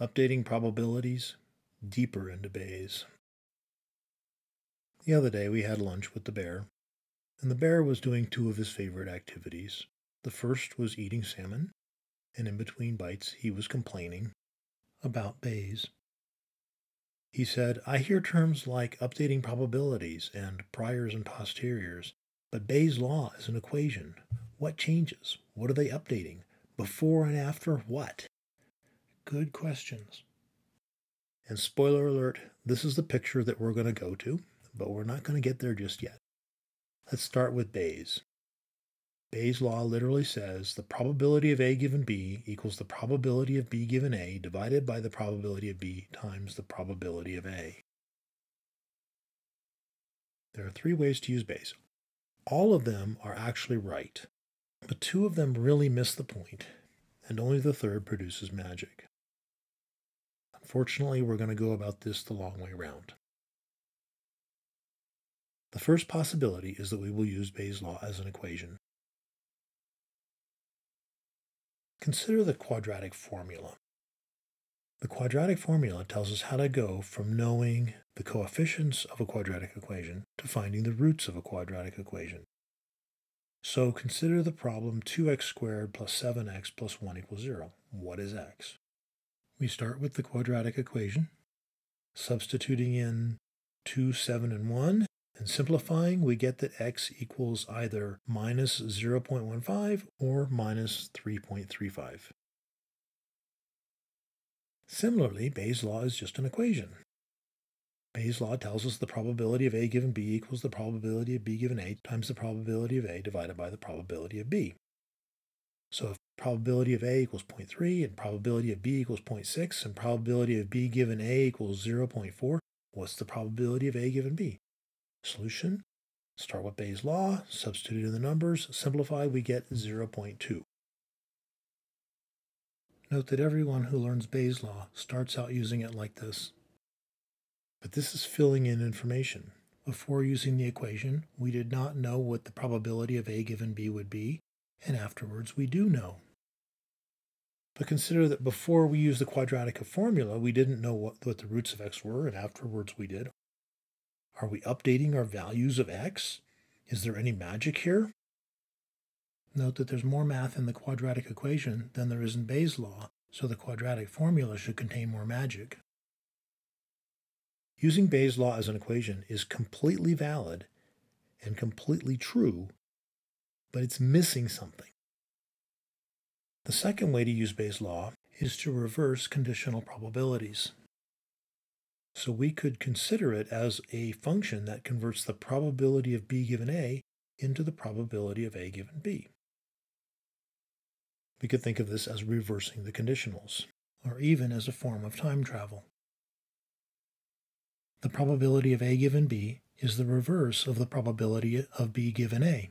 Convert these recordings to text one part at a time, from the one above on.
Updating probabilities deeper into Bayes. The other day we had lunch with the bear, and the bear was doing two of his favorite activities. The first was eating salmon, and in between bites he was complaining about Bayes. He said, I hear terms like updating probabilities and priors and posteriors, but Bayes' law is an equation. What changes? What are they updating? Before and after what? Good questions. And spoiler alert, this is the picture that we're going to go to, but we're not going to get there just yet. Let's start with Bayes. Bayes' law literally says the probability of A given B equals the probability of B given A divided by the probability of B times the probability of A. There are three ways to use Bayes. All of them are actually right, but two of them really miss the point, and only the third produces magic. Unfortunately, we're going to go about this the long way round. The first possibility is that we will use Bayes' law as an equation. Consider the quadratic formula. The quadratic formula tells us how to go from knowing the coefficients of a quadratic equation to finding the roots of a quadratic equation. So consider the problem 2x squared plus 7x plus 1 equals 0. What is x? We start with the quadratic equation, substituting in 2, 7, and 1, and simplifying, we get that x equals either minus 0.15 or minus 3.35. Similarly, Bayes' law is just an equation. Bayes' law tells us the probability of A given B equals the probability of B given A times the probability of A divided by the probability of B. So if probability of A equals 0.3 and probability of B equals 0.6 and probability of B given A equals 0.4, what's the probability of A given B? Solution, start with Bayes' law, substitute in the numbers, simplify, we get 0.2. Note that everyone who learns Bayes' law starts out using it like this. But this is filling in information. Before using the equation, we did not know what the probability of A given B would be, and afterwards we do know. But consider that before we used the quadratic formula, we didn't know what, what the roots of x were, and afterwards we did. Are we updating our values of x? Is there any magic here? Note that there's more math in the quadratic equation than there is in Bayes' law, so the quadratic formula should contain more magic. Using Bayes' law as an equation is completely valid and completely true but it's missing something. The second way to use Bayes' law is to reverse conditional probabilities. So we could consider it as a function that converts the probability of B given A into the probability of A given B. We could think of this as reversing the conditionals, or even as a form of time travel. The probability of A given B is the reverse of the probability of B given A.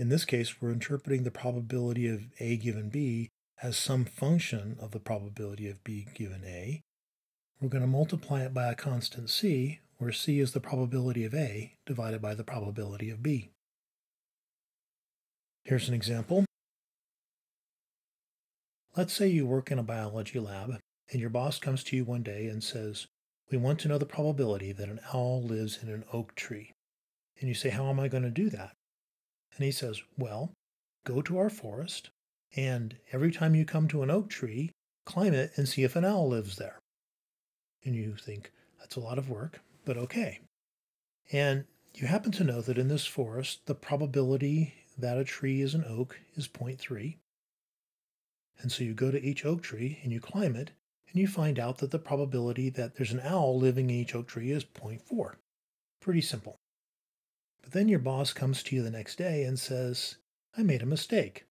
In this case, we're interpreting the probability of A given B as some function of the probability of B given A. We're going to multiply it by a constant C, where C is the probability of A divided by the probability of B. Here's an example. Let's say you work in a biology lab, and your boss comes to you one day and says, We want to know the probability that an owl lives in an oak tree. And you say, How am I going to do that? And he says, Well, go to our forest, and every time you come to an oak tree, climb it and see if an owl lives there. And you think, That's a lot of work, but okay. And you happen to know that in this forest, the probability that a tree is an oak is 0.3. And so you go to each oak tree and you climb it, and you find out that the probability that there's an owl living in each oak tree is 0.4. Pretty simple. But then your boss comes to you the next day and says, I made a mistake.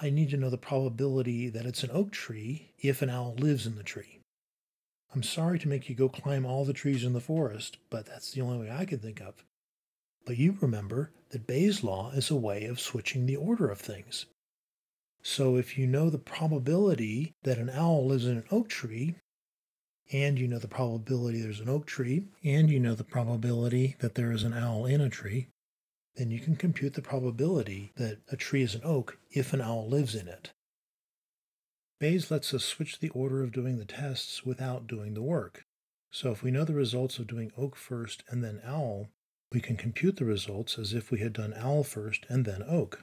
I need to know the probability that it's an oak tree if an owl lives in the tree. I'm sorry to make you go climb all the trees in the forest, but that's the only way I can think of. But you remember that Bayes' law is a way of switching the order of things. So if you know the probability that an owl lives in an oak tree, and you know the probability there's an oak tree, and you know the probability that there is an owl in a tree, then you can compute the probability that a tree is an oak if an owl lives in it. Bayes lets us switch the order of doing the tests without doing the work. So if we know the results of doing oak first and then owl, we can compute the results as if we had done owl first and then oak.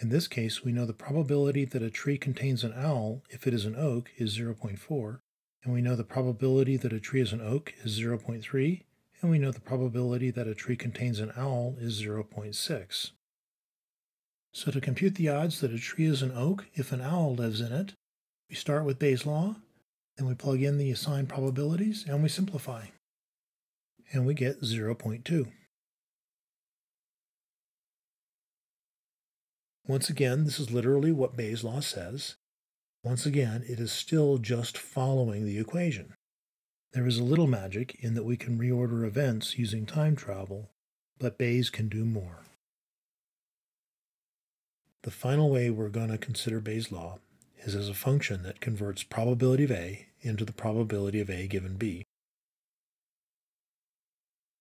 In this case, we know the probability that a tree contains an owl if it is an oak is 0.4, and we know the probability that a tree is an oak is 0.3, and we know the probability that a tree contains an owl is 0.6. So to compute the odds that a tree is an oak if an owl lives in it, we start with Bayes' law, then we plug in the assigned probabilities, and we simplify. And we get 0.2. Once again, this is literally what Bayes' law says. Once again, it is still just following the equation. There is a little magic in that we can reorder events using time travel, but Bayes can do more. The final way we're going to consider Bayes' law is as a function that converts probability of A into the probability of A given B.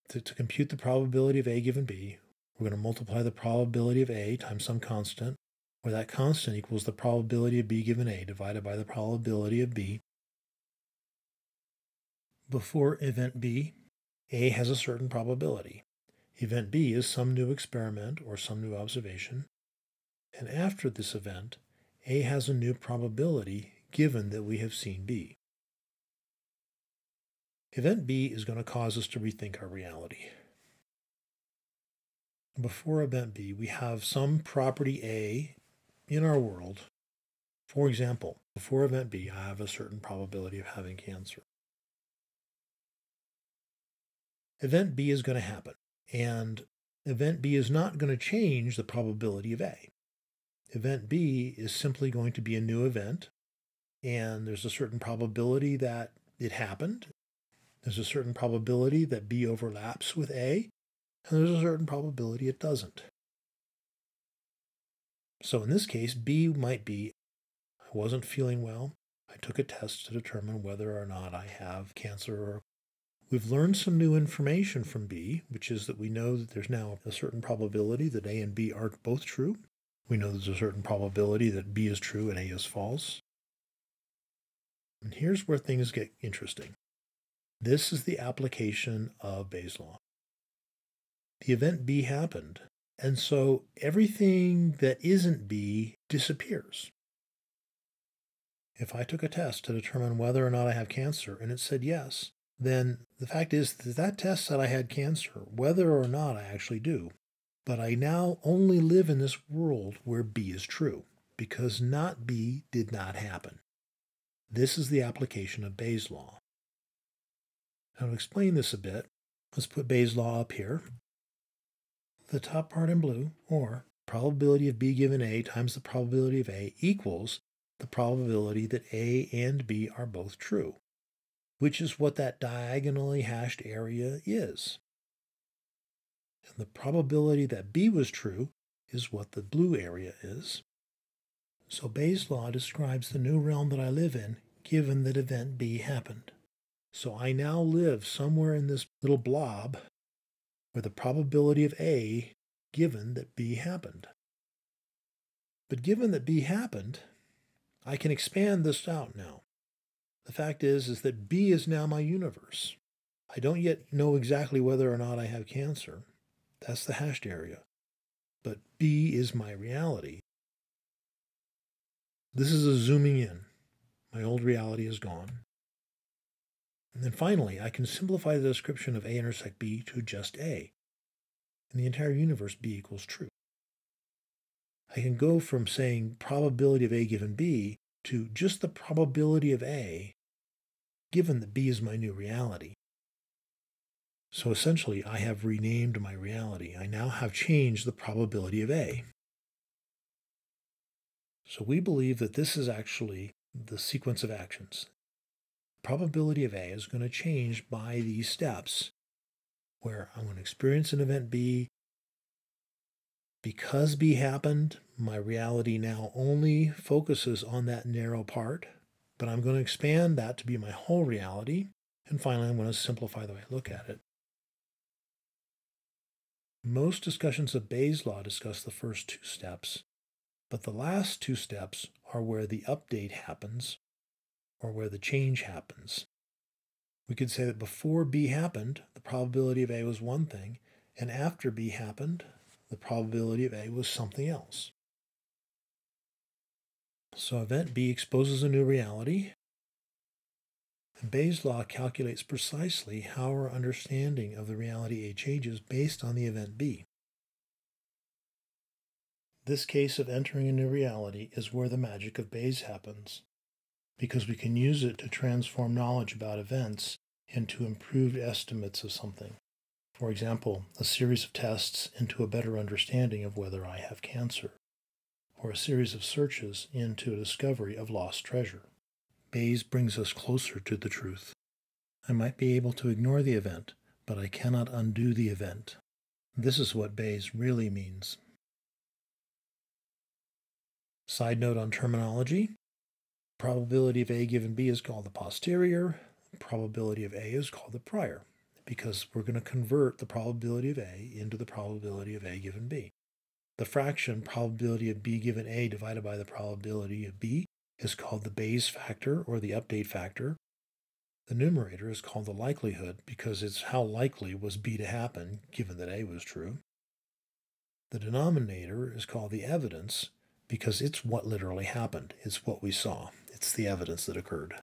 To, to compute the probability of A given B, we're going to multiply the probability of A times some constant, where that constant equals the probability of B given A divided by the probability of B. Before event B, A has a certain probability. Event B is some new experiment or some new observation. And after this event, A has a new probability given that we have seen B. Event B is going to cause us to rethink our reality before event B, we have some property A in our world. For example, before event B, I have a certain probability of having cancer. Event B is going to happen, and event B is not going to change the probability of A. Event B is simply going to be a new event, and there's a certain probability that it happened. There's a certain probability that B overlaps with A, and there's a certain probability it doesn't. So in this case, B might be I wasn't feeling well. I took a test to determine whether or not I have cancer or We've learned some new information from B, which is that we know that there's now a certain probability that A and B aren't both true. We know there's a certain probability that B is true and A is false. And here's where things get interesting. This is the application of Bayes' law the event B happened. And so everything that isn't B disappears. If I took a test to determine whether or not I have cancer and it said yes, then the fact is that that test said I had cancer, whether or not I actually do. But I now only live in this world where B is true, because not B did not happen. This is the application of Bayes' law. Now, to explain this a bit, let's put Bayes' law up here the top part in blue, or probability of B given A times the probability of A equals the probability that A and B are both true, which is what that diagonally hashed area is. And the probability that B was true is what the blue area is. So Bayes' law describes the new realm that I live in, given that event B happened. So I now live somewhere in this little blob or the probability of A given that B happened. But given that B happened, I can expand this out now. The fact is is that B is now my universe. I don't yet know exactly whether or not I have cancer. That's the hashed area. But B is my reality. This is a zooming in. My old reality is gone. And then finally, I can simplify the description of A intersect B to just A. and the entire universe, B equals true. I can go from saying probability of A given B to just the probability of A given that B is my new reality. So essentially, I have renamed my reality. I now have changed the probability of A. So we believe that this is actually the sequence of actions probability of A is going to change by these steps where I'm going to experience an event B. Because B happened, my reality now only focuses on that narrow part, but I'm going to expand that to be my whole reality. And finally, I'm going to simplify the way I look at it. Most discussions of Bayes' law discuss the first two steps, but the last two steps are where the update happens or where the change happens. We could say that before B happened, the probability of A was one thing, and after B happened, the probability of A was something else. So event B exposes a new reality, and Bayes' law calculates precisely how our understanding of the reality A changes based on the event B. This case of entering a new reality is where the magic of Bayes happens, because we can use it to transform knowledge about events into improved estimates of something. For example, a series of tests into a better understanding of whether I have cancer, or a series of searches into a discovery of lost treasure. Bayes brings us closer to the truth. I might be able to ignore the event, but I cannot undo the event. This is what Bayes really means. Side note on terminology probability of A given B is called the posterior, probability of A is called the prior, because we're going to convert the probability of A into the probability of A given B. The fraction probability of B given A divided by the probability of B is called the Bayes factor or the update factor. The numerator is called the likelihood because it's how likely was B to happen given that A was true. The denominator is called the evidence because it's what literally happened. It's what we saw. It's the evidence that occurred.